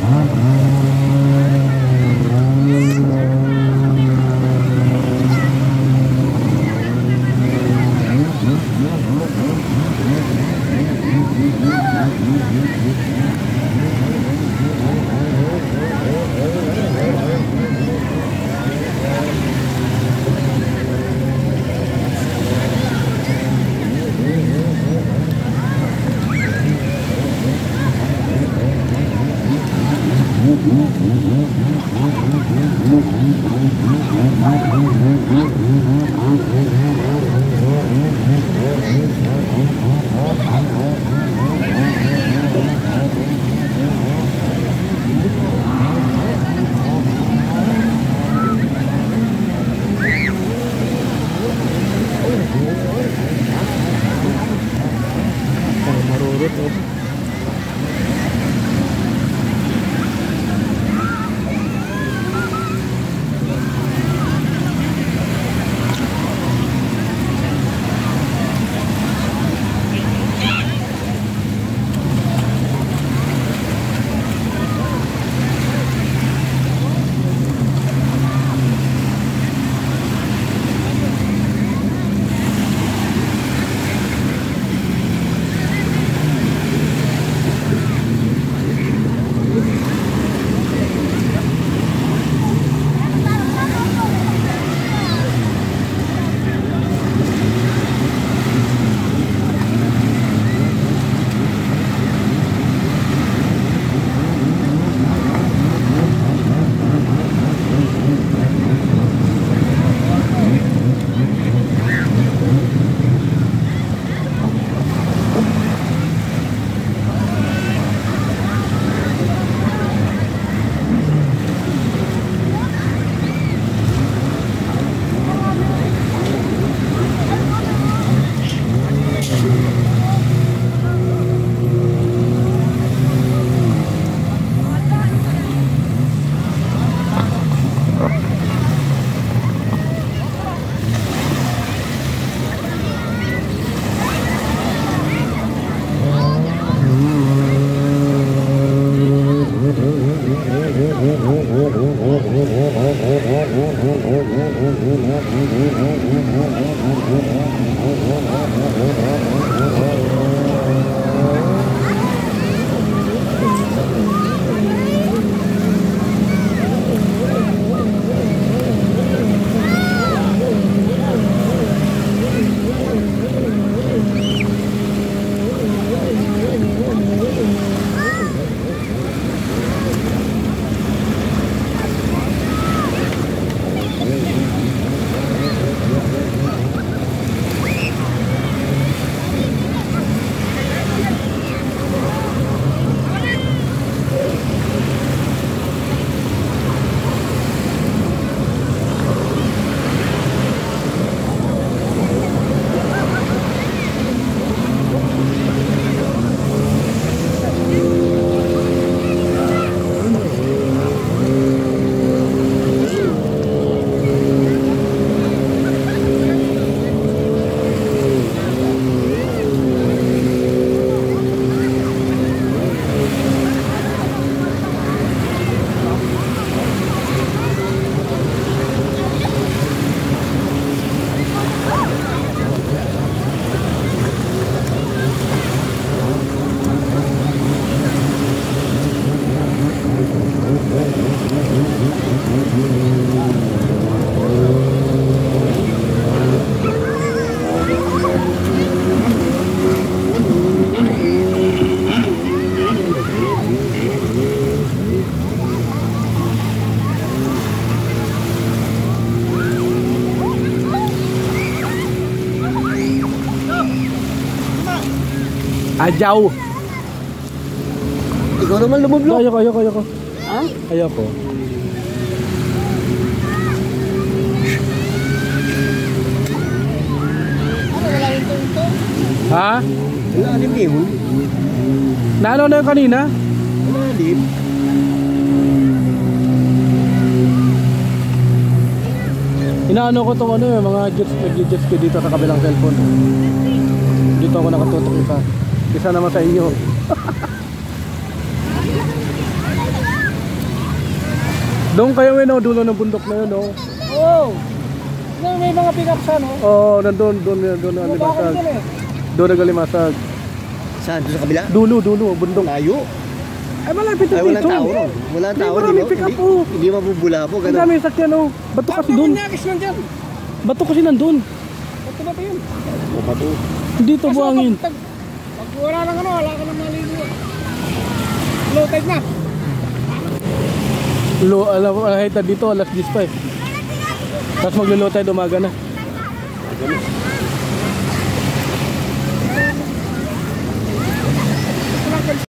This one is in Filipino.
Mm-hmm. Mm-hmm. Adyaw. Ikaw naman lumublo. Ayoko, ayoko, ayoko. Ha? Ayoko. Ha? Ilalim yun. Naano na yung kanina? Ilalim. Inaano ko tong ano yung mga jets, nag-jets ko dito sa kabilang cellphone. Dito ako nakatutok isa. Isa naman sa inyo. Doon kayo yun, oh, dulo ng bundok na yun, oh. Oo. Oh. may mga pick-up sa no? Oo, oh, nandun, doon, doon, doon, alimasag. dyan eh. Doon nagalimasag. Saan? Doon sa kabila? Dulo, dulo, bundok. Layo. Ay, malapit Ay, na walang dito. tao ron. Walang May tao, di ba? pick up, Hindi, oh. hindi mabubula po. Ang Ganun. dami sakyan, oh. Bato kasi doon. Bato kasi nandun. Ito na ba yun? O, bato. Dito buhangin. Pag wala nang ano, wala ka nang maligo. Low tide na. Lo, alam mo, kahit na dito, alas 10 pa eh. Tapos maglulo tayo umaga na.